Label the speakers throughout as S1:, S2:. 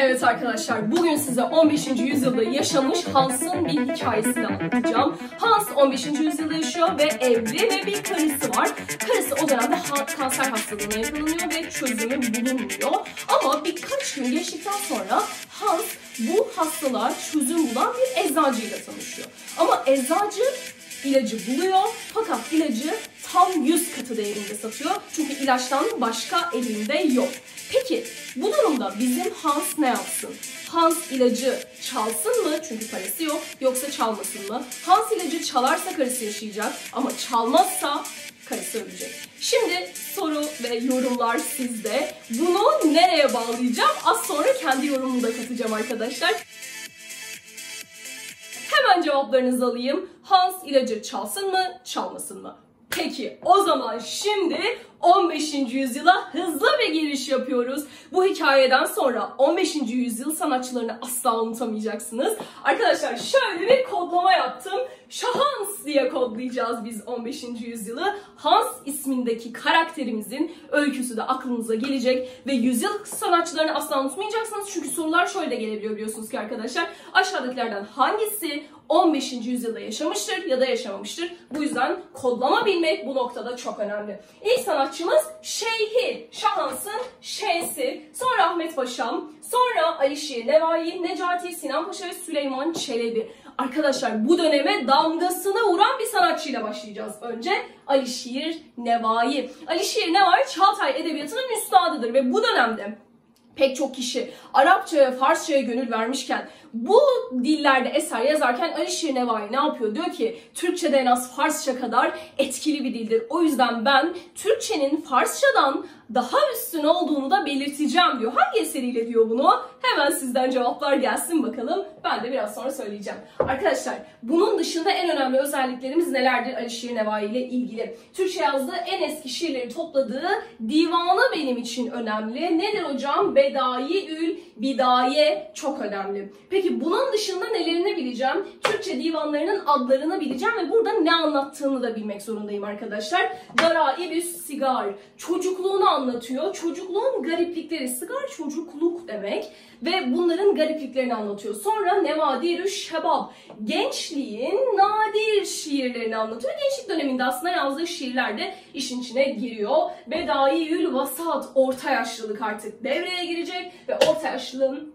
S1: Evet arkadaşlar bugün size 15. yüzyılda yaşamış Hans'ın bir hikayesini anlatacağım. Hans 15. yüzyılda yaşıyor ve evli ve bir karısı var. Karısı o dönemde kanser hastalığına yakalanıyor ve çözümü bulunmuyor. Ama birkaç gün geçtikten sonra Hans bu hastalığa çözüm bulan bir eczacıyla tanışıyor. Ama eczacı ilacı buluyor fakat ilacı tam 100 katı değerinde satıyor. Çünkü ilaçtan başka elinde yok. Peki bu durumda bizim Hans ne yapsın? Hans ilacı çalsın mı çünkü parası yok yoksa çalmasın mı? Hans ilacı çalarsa karısı yaşayacak ama çalmazsa karısı ölecek. Şimdi soru ve yorumlar sizde. Bunu nereye bağlayacağım? Az sonra kendi yorumumu da katacağım arkadaşlar. Hemen cevaplarınızı alayım. Hans ilacı çalsın mı, çalmasın mı? Peki o zaman şimdi 15. yüzyıla hızlı bir giriş yapıyoruz. Bu hikayeden sonra 15. yüzyıl sanatçılarını asla unutamayacaksınız. Arkadaşlar şöyle bir kodlama yaptım. Şahans diye kodlayacağız biz 15. yüzyılı. Hans ismindeki karakterimizin öyküsü de aklınıza gelecek ve yüzyıl sanatçılarını asla unutmayacaksınız. Çünkü sorular şöyle gelebiliyor biliyorsunuz ki arkadaşlar. Aşağıdakilerden hangisi 15. yüzyılda yaşamıştır ya da yaşamamıştır. Bu yüzden kodlama bilmek bu noktada çok önemli. İlk sanatçımız Şeyhi, Şahans'ın Şeysi, sonra Ahmet Paşam, sonra Alişir Nevai, Necati, Sinan Paşa ve Süleyman Çelebi. Arkadaşlar bu döneme damgasını vuran bir sanatçıyla başlayacağız. Önce Alişir Nevai. Alişir Nevai Çağatay Edebiyatı'nın üstadıdır ve bu dönemde pek çok kişi Arapçaya, Farsçaya gönül vermişken bu dillerde eser yazarken Alişir Nevai ne yapıyor? Diyor ki Türkçe'de en az Farsça kadar etkili bir dildir. O yüzden ben Türkçenin Farsçadan daha üstün olduğunu da belirteceğim diyor. Hangi eseriyle diyor bunu? Hemen sizden cevaplar gelsin bakalım. Ben de biraz sonra söyleyeceğim. Arkadaşlar bunun dışında en önemli özelliklerimiz nelerdir Alişir Nevai ile ilgili? Türkçe yazdığı en eski şiirleri topladığı divanı benim için önemli. Nedir hocam? Bedai ül bidaye çok önemli. Peki bunun dışında nelerini bileceğim? Türkçe divanlarının adlarını bileceğim ve burada ne anlattığını da bilmek zorundayım arkadaşlar. Garaibüs sigar. Çocukluğunu anlatıyor. Çocukluğun gariplikleri. Sigar çocukluk demek. Ve bunların garipliklerini anlatıyor. Sonra Nevadirü Şebab. Gençliğin nadir şiirlerini anlatıyor. Gençlik döneminde aslında yazdığı şiirler de işin içine giriyor. Bedaiül Vasat. Orta yaşlılık artık devreye girecek ve orta yaşlılığın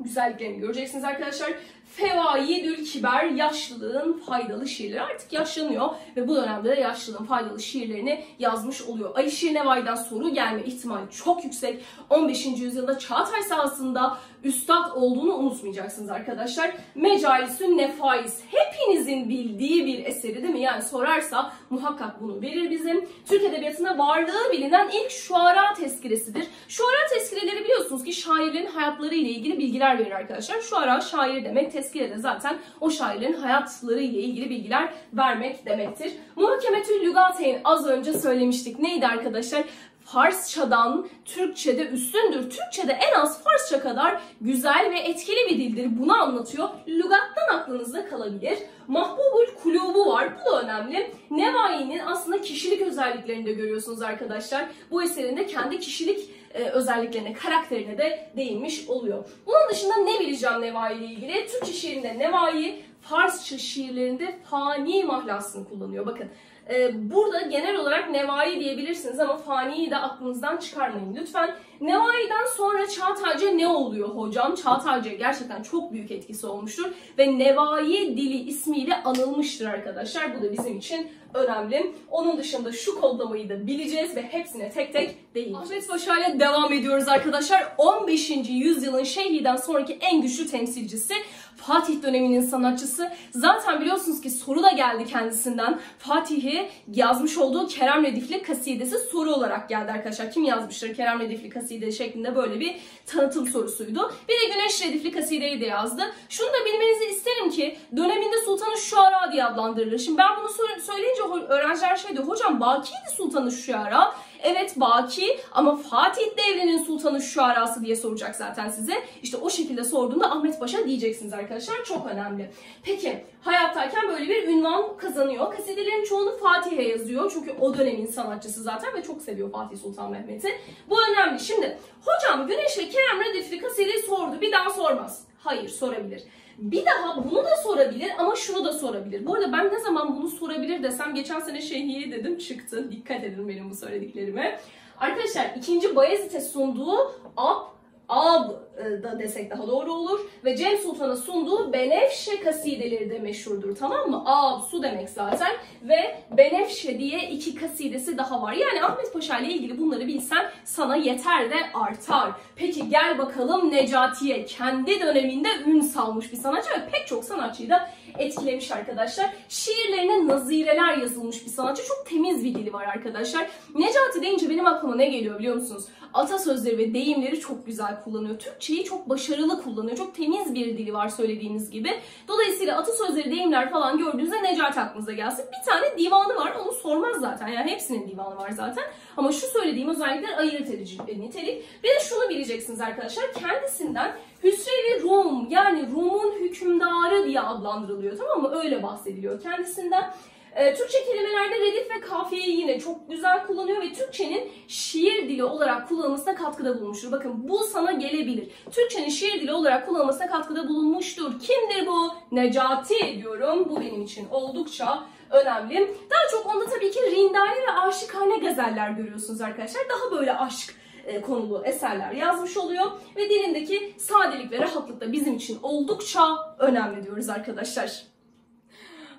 S1: güzelliklerini göreceksiniz arkadaşlar. Fevaidül Kiber yaşlılığın faydalı şiirleri artık yaşlanıyor ve bu dönemde de yaşlılığın faydalı şiirlerini yazmış oluyor. Alişir Nevai'den soru gelme ihtimali çok yüksek. 15. yüzyılda Çağatay sahasında üstad olduğunu unutmayacaksınız arkadaşlar. Mecalisün Nefais hepinizin bildiği bir eseri değil mi? Yani sorarsa muhakkak bunu verir bizim. Türk Edebiyatı'nda varlığı bilinen ilk şuara tezkiresidir. Şuara tezkireleri biliyorsunuz ki şairlerin hayatları ile ilgili bilgiler verir arkadaşlar. Şuara şair demek, tezkire de zaten o şairlerin hayatları ile ilgili bilgiler vermek demektir. Muhakemetül Lügateyn az önce söylemiştik. Neydi arkadaşlar? Farsçadan Türkçe'de üstündür. Türkçe'de en az Farsça kadar güzel ve etkili bir dildir. Bunu anlatıyor. Lügattan aklınızda kalabilir. Mahbubul kulubu var. Bu da önemli. Nevai'nin aslında kişilik özelliklerini de görüyorsunuz arkadaşlar. Bu eserinde kendi kişilik e, özelliklerine, karakterine de değinmiş oluyor. Bunun dışında ne bileceğim Nevai ile ilgili? Türkçe şiirinde Nevai, Farsça şiirlerinde fani mahlasını kullanıyor. Bakın ee, burada genel olarak Nevai diyebilirsiniz ama faniyi de aklınızdan çıkarmayın lütfen. Nevai'den sonra Çağatay'ca ne oluyor hocam? Çağatay'ca gerçekten çok büyük etkisi olmuştur ve Nevai dili ismiyle anılmıştır arkadaşlar. Bu da bizim için önemli. Onun dışında şu kodlamayı da bileceğiz ve hepsine tek tek değineceğiz. Ahmet Paşa ile devam ediyoruz arkadaşlar. 15. yüzyılın Şeyhi'den sonraki en güçlü temsilcisi. Fatih döneminin sanatçısı. Zaten biliyorsunuz ki soru da geldi kendisinden. Fatih'i yazmış olduğu Kerem Redifli kasidesi soru olarak geldi arkadaşlar. Kim yazmıştır Kerem Redifli kaside şeklinde böyle bir tanıtım sorusuydu. Bir de Güneş Redifli kasideyi de yazdı. Şunu da bilmenizi isterim ki döneminde Sultanı Şuara diye adlandırılır. Şimdi ben bunu söyleyince öğrenciler şey diyor. Hocam Baki'ydi Sultanı Şuara. Evet baki ama Fatih devrinin sultanı şuarası diye soracak zaten size. İşte o şekilde sorduğunda Ahmet Paşa diyeceksiniz arkadaşlar. Çok önemli. Peki hayattayken böyle bir ünvan kazanıyor. Kasidelerin çoğunu Fatih'e yazıyor. Çünkü o dönemin sanatçısı zaten ve çok seviyor Fatih Sultan Mehmet'i. Bu önemli. Şimdi hocam Güneş ve Kerem Redifli kasideyi sordu. Bir daha sormaz. Hayır sorabilir. Bir daha bunu da sorabilir ama şunu da sorabilir. Bu arada ben ne zaman bunu sorabilir desem geçen sene Şeyhiye dedim çıktı. Dikkat edin benim bu söylediklerime. Arkadaşlar ikinci Bayezid'e sunduğu ab Ab da desek daha doğru olur. Ve Cem Sultan'a sunduğu Benefşe kasideleri de meşhurdur tamam mı? Ab su demek zaten ve Benefşe diye iki kasidesi daha var. Yani Ahmet Paşa ile ilgili bunları bilsen sana yeter de artar. Peki gel bakalım Necati'ye. Kendi döneminde ün salmış bir sanatçı ve pek çok sanatçıyı da etkilemiş arkadaşlar. Şiirlerine nazireler yazılmış bir sanatçı. Çok temiz bir dili var arkadaşlar. Necati deyince benim aklıma ne geliyor biliyor musunuz? Atasözleri ve deyimleri çok güzel kullanıyor. Türkçeyi çok başarılı kullanıyor. Çok temiz bir dili var söylediğiniz gibi. Dolayısıyla atasözleri, deyimler falan gördüğünüzde Necati aklınıza gelsin. Bir tane divanı var. Onu sormaz zaten. Yani hepsinin divanı var zaten. Ama şu söylediğim özellikler ayırt edici nitelik. Bir de şunu bileceksiniz arkadaşlar. Kendisinden Hüsrev-i Rum yani Rum'un hükümdarı diye adlandırılıyor tamam mı? Öyle bahsediliyor kendisinden. Ee, Türkçe kelimelerde redif ve kafiyeyi yine çok güzel kullanıyor ve Türkçenin şiir dili olarak kullanılmasına katkıda bulunmuştur. Bakın bu sana gelebilir. Türkçenin şiir dili olarak kullanılmasına katkıda bulunmuştur. Kimdir bu? Necati diyorum. Bu benim için oldukça önemli. Daha çok onda tabii ki rindari ve aşıkane gazeller görüyorsunuz arkadaşlar. Daha böyle aşk e, konulu eserler yazmış oluyor ve dilindeki sadelik ve rahatlık da bizim için oldukça önemli diyoruz arkadaşlar.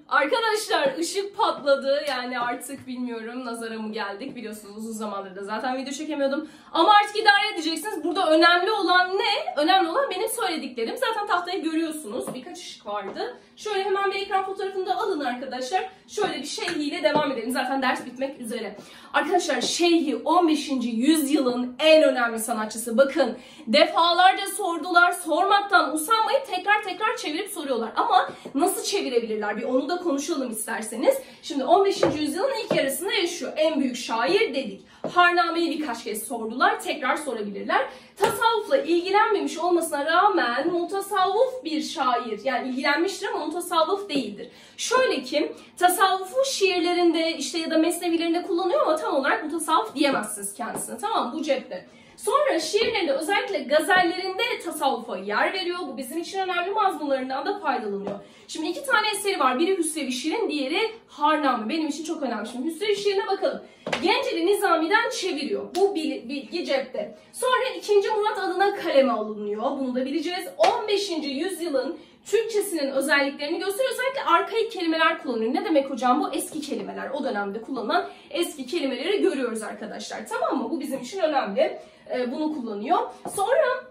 S1: Arkadaşlar ışık patladı. Yani artık bilmiyorum nazara mı geldik? Biliyorsunuz uzun zamandır da zaten video çekemiyordum. Ama artık idare edeceksiniz. Burada önemli olan ne? Önemli olan benim söylediklerim. Zaten tahtayı görüyorsunuz. Birkaç ışık vardı şöyle hemen bir ekran fotoğrafını da alın arkadaşlar şöyle bir şeyhiyle devam edelim zaten ders bitmek üzere arkadaşlar şeyhi 15. yüzyılın en önemli sanatçısı bakın defalarca sordular sormaktan usanmayıp tekrar tekrar çevirip soruyorlar ama nasıl çevirebilirler bir onu da konuşalım isterseniz. Şimdi 15. yüzyılın ilk yarısında yaşıyor. En büyük şair dedik. Harname'yi birkaç kez sordular. Tekrar sorabilirler. Tasavvufla ilgilenmemiş olmasına rağmen mutasavvuf bir şair. Yani ilgilenmiştir ama mutasavvuf değildir. Şöyle ki tasavvufu şiirlerinde işte ya da mesnevilerinde kullanıyor ama tam olarak mutasavvuf diyemezsiniz kendisine. Tamam bu cepte. Sonra şiirlerinde özellikle gazellerinde tasavvufa yer veriyor. Bu bizim için önemli mazmunlarından da faydalanıyor. Şimdi iki tane eseri var. Biri Hüsrev-i Şirin, diğeri Harname. Benim için çok önemli. Şimdi Hüsrev-i Şirin'e bakalım. Genceli Nizami'den çeviriyor. Bu bilgi cepte. Sonra 2. Murat adına kaleme alınıyor. Bunu da bileceğiz. 15. yüzyılın Türkçesinin özelliklerini gösteriyor. Özellikle arkaik kelimeler kullanıyor. Ne demek hocam bu? Eski kelimeler. O dönemde kullanılan eski kelimeleri görüyoruz arkadaşlar. Tamam mı? Bu bizim için önemli. Ee, bunu kullanıyor. Sonra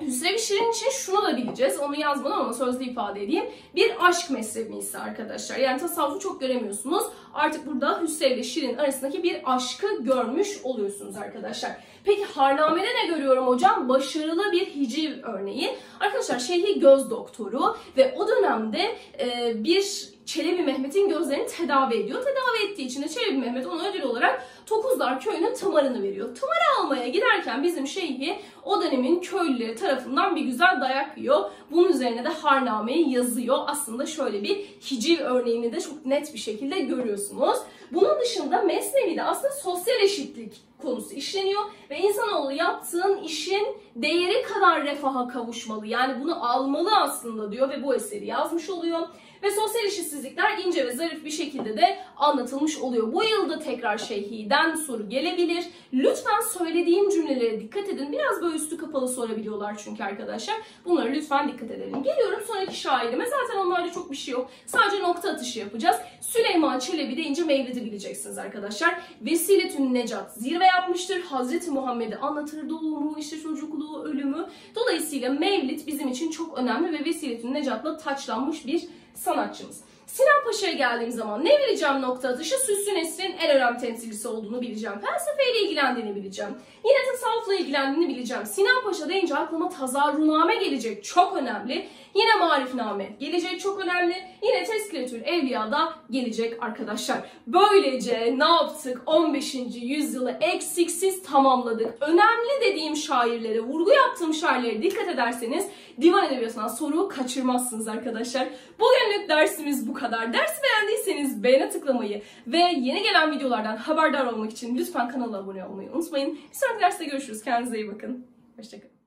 S1: Hüsrev-i Şirin için şunu da bileceğiz. Onu yazmadan ama sözlü ifade edeyim. Bir aşk mesrevisi arkadaşlar. Yani tasavvufu çok göremiyorsunuz. Artık burada Hüsrev ile Şirin arasındaki bir aşkı görmüş oluyorsunuz arkadaşlar. Peki Harname'de ne görüyorum hocam? Başarılı bir hiciv örneği. Arkadaşlar Şeyhi göz doktoru ve o dönemde e, bir Çelebi Mehmet'in gözlerini tedavi ediyor. Tedavi ettiği için de Çelebi Mehmet ona ödül olarak Tokuzlar köyünün tımarını veriyor. Tımarı almaya giderken bizim şeyhi o dönemin köylüleri tarafından bir güzel dayak yiyor. Bunun üzerine de Harname'yi yazıyor. Aslında şöyle bir hiciv örneğini de çok net bir şekilde görüyorsunuz. Bunun dışında Mesnevi'de aslında sosyal eşitlik konusu işleniyor ve insanoğlu yaptığın işin değeri kadar refaha kavuşmalı. Yani bunu almalı aslında diyor ve bu eseri yazmış oluyor. Ve sosyal eşitsizlikler ince ve zarif bir şekilde de anlatılmış oluyor. Bu yılda tekrar Şeyhi'den soru gelebilir. Lütfen söylediğim cümlelere dikkat edin. Biraz böyle üstü kapalı sorabiliyorlar çünkü arkadaşlar. Bunlara lütfen dikkat edelim. Geliyorum sonraki şairime. Zaten onlarda çok bir şey yok. Sadece nokta atışı yapacağız. Süleyman Çelebi deyince Mevlid'i bileceksiniz arkadaşlar. Vesiletün Necat zirve yapmıştır. Hazreti Muhammed'i anlatır doğumu, işte çocukluğu, ölümü. Dolayısıyla Mevlid bizim için çok önemli ve Vesiletün Necat'la taçlanmış bir sanatçımız. Sinan Paşa'ya geldiğim zaman ne bileceğim nokta atışı? Süslü Nesrin en önemli temsilcisi olduğunu bileceğim. Felsefeyle ilgilendiğini bileceğim. Yine tasavvufla ilgilendiğini bileceğim. Sinan Paşa deyince aklıma tazarruname gelecek. Çok önemli. Yine marifname gelecek çok önemli. Yine Tezkiretül Evliya da gelecek arkadaşlar. Böylece ne yaptık? 15. yüzyılı eksiksiz tamamladık. Önemli dediğim şairlere, vurgu yaptığım şairlere dikkat ederseniz divan edebiyatından soru kaçırmazsınız arkadaşlar. Bugünlük dersimiz bu kadar. Dersi beğendiyseniz beğene tıklamayı ve yeni gelen videolardan haberdar olmak için lütfen kanala abone olmayı unutmayın. Bir sonraki derste görüşürüz. Kendinize iyi bakın. Hoşçakalın.